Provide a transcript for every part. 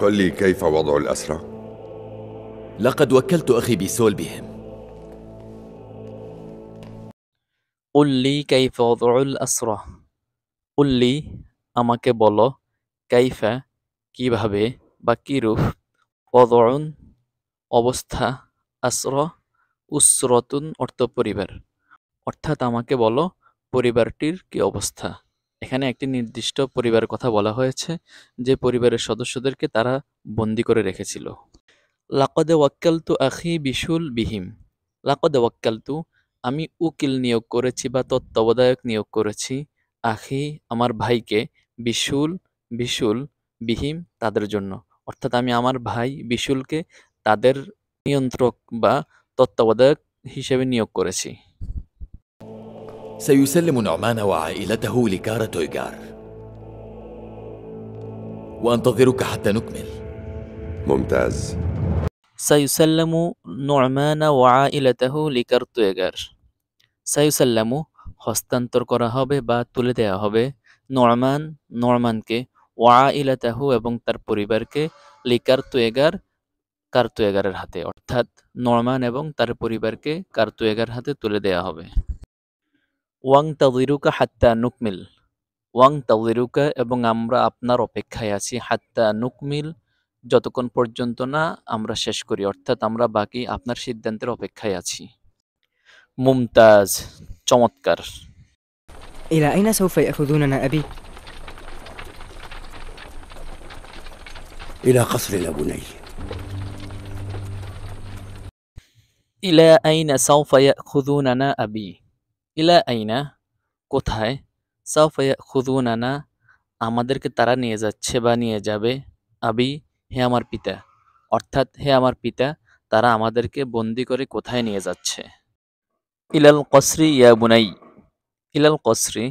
قل لي كيف وضع الأسرى؟ لقد وكلت أخي بيسول بهم উল্লি কাইফা ওয়াদউল আসরা উল্লি আমাকে বলো কাইফা কিভাবে বা কিরূপ ওয়াদউন অবস্থা আসরা উসরতুন অর্থ পরিবার অর্থাৎ আমাকে বলো পরিবারটির কি অবস্থা এখানে একটি নির্দিষ্ট পরিবারের কথা বলা হয়েছে, যে পরিবারের সদস্যদেরকে তারা বন্দি করে রেখেছিল। লাকদে ওয়াক্কালতু আখি বিশুল বিহিম। লাকদে ওয়াক্কালতু, আমি উকিল নিয়োগ করেছি বা তত্ত্বাবধায়ক নিয়োগ করেছি। আখি, আমার ভাইকে বিশুল বিশুল বিহিম তাদের জন্য। অর্থাৎ আমি আমার ভাই বিশুলকে তাদের নিয়ন্ত্রক বা তত্ত্বাবধায়ক হিসেবে নিয়োগ করেছি। سيسلم نعمان وعائلته لكارا تويغار وأنتظرك حتى نكمل ممتاز সাইসাল্লামু নোরমানা ওয়া ইলাতাহু লিকারতুয়েগার সাইসাল্লামু হস্তান্তর করা হবে বা তুলে দেওয়া হবে নরমান নরমানকে ওয়া ইলাতাহু এবং তার পরিবারকে লিকারতুয়েগার কার্তুয়েগারের হাতে অর্থাৎ নরমান এবং তার পরিবারকে কার্তুয়েগার হাতে তুলে দেওয়া হবে ওয়াং তাজিরুকা হাত্তা নুকমিল ওয়াং তাজিরুকা এবং আমরা আপনার অপেক্ষায় আছি হাত্তা নুকমিল যতক্ষণ পর্যন্ত না আমরা শেষ করি অর্থাৎ আমরা বাকি আপনার সিদ্ধান্তের অপেক্ষায় আছি মুমতাজ চমৎকার إلى أين سوف يأخذوننا أبي؟ إلى قصر الأبني ইলা আইনা সাউফা ইয়াখুযুনানা আবি ইলা আইনা কোথায় সাউফা ইয়াখুযুনানা আমাদেরকে তারা নিয়ে যাচ্ছে বা নিয়ে যাবে আবি হে আমার পিতা অর্থাৎ হে আমার পিতা তারা আমাদেরকে বন্দি করে কোথায় নিয়ে যাচ্ছে ইলাল কসরি ইয়া বুনাই ইলাল কসরি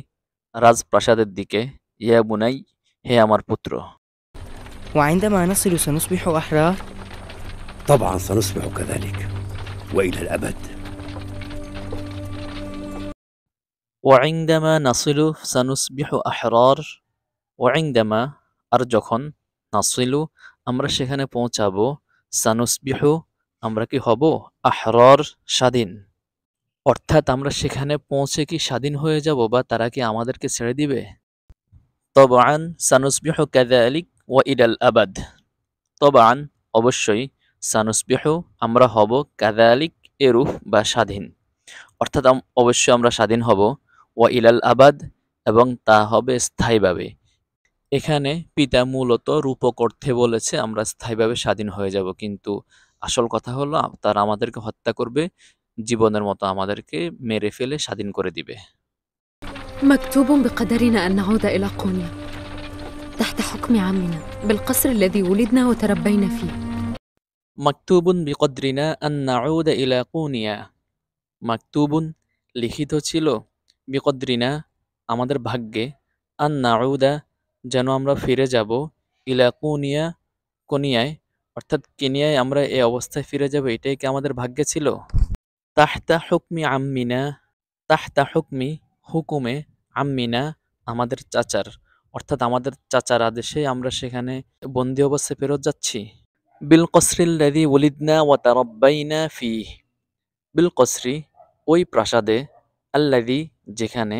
রাজপ্রাসাদের দিকে ইয়া বুনাই হে আমার পুত্র وعندما نصل سنصبح أحرار طبعا سنصبح كذلك وإلى الأبد ওয়াইংদামা নাসিলু সানুসবিহু আহরার ওয়াইংদামা আর যখন নাসিলু আমরা সেখানে পৌঁছাবো, সানুসবিহু আমরা কি হব? আহরার স্বাধীন। অর্থাৎ আমরা সেখানে পৌঁছে কি স্বাধীন হয়ে যাব বা তারা কি আমাদেরকে ছেড়ে দিবে? তবান সানুসবিহু কাদালিক ওয়া ইলাল আবাদ। তবান অবশ্যই সানুসবিহু আমরা হব কাদালিক এরূপ বা স্বাধীন। অর্থাৎ অবশ্যই আমরা স্বাধীন হব। ওয়া ইলাল আবাদ এবং তা হবে স্থায়ীভাবে এখানে পিতা মূলত রূপক অর্থে বলেছে আমরা স্থায়ীভাবে স্বাধীন হয়ে যাব কিন্তু আসল কথা হলো আ- তারা আমাদেরকে হত্যা করবে জীবনের মতো আমাদেরকে মেরে ফেলে স্বাধীন করে দিবে مكتوب بقدرنا أن نعود إلى قونيا تحت حكم عمنا بالقصر الذي ولدنا وتربينا فيه মাকতুবুন বিকদ্রিনা আন নাউদা ইলা কুনিয়া মাকতুবুন লিখিত ছিল বিকদ্রিনা, আমাদের ভাগ্যে আন নাউদা যেন আমরা ফিরে যাব ইলা কুনিয়া, কোনিয়ায়, অর্থাৎ কেনিয়ায় আমরা এই অবস্থায় ফিরে যাব, এটাই কি আমাদের ভাগ্যে ছিল? তাহতা হুকমি আম্মিনা, তাহতা হুকমি হুকুমে আম্মিনা, আমাদের চাচার, অর্থাৎ আমাদের চাচার আদেশে আমরা সেখানে বন্দি অবস্থায় ফেরত যাচ্ছি। বিল কসরিল্লাদি ওলিদনা ওয়া তারাব্বাইনা ফি বিল কসরি, ওই প্রাসাদে আল্লাদি যেখানে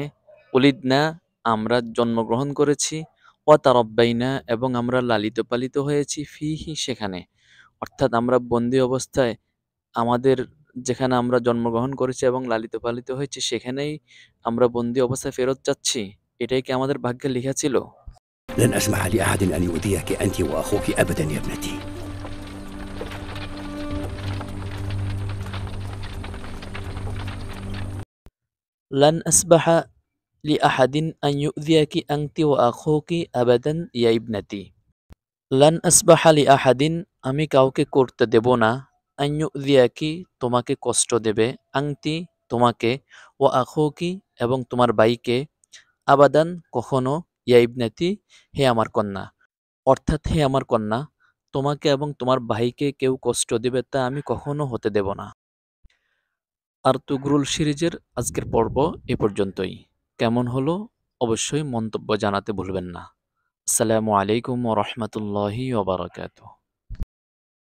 ওলিদনা আমরা জন্মগ্রহণ করেছি ওয়া তারাব্বাইনা এবং আমরা লালিত পালিত হয়েছি ফিহি সেখানে অর্থাৎ আমরা বন্দি অবস্থায় আমাদের যেখানে আমরা জন্মগ্রহণ করেছি এবং লালিত পালিত হয়েছি সেখানেই আমরা বন্দি অবস্থায় ফেরত যাচ্ছি এটাই কি আমাদের ভাগ্যে লেখা ছিল لن أسمح لأحد أن يؤذيك أنت وأخوك أبدا يا ابنتي লন আসবাহা লি আহাদিন আন কি আংতি ও আখোকি কি আবেদন ইবনাতি লান আসবাহা লি আহাদিন আমি কাউকে করতে দেব না আন কি তোমাকে কষ্ট দেবে আংতি তোমাকে ও আখোকি এবং তোমার বাইকে আবাদান কখনো ইয়াইবনতি হে আমার কন্যা অর্থাৎ হে আমার কন্যা তোমাকে এবং তোমার ভাইকে কেউ কষ্ট দেবে তা আমি কখনো হতে দেব না আর তুগরুল সিরিজের আজকের পর্ব এ পর্যন্তই। কেমন হলো? অবশ্যই মন্তব্য জানাতে ভুলবেন না। আসসালামু আলাইকুম ওরহমতুল্লাহি ওবরাকাতুহ